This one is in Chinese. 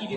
Ini.